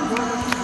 Come on, brother.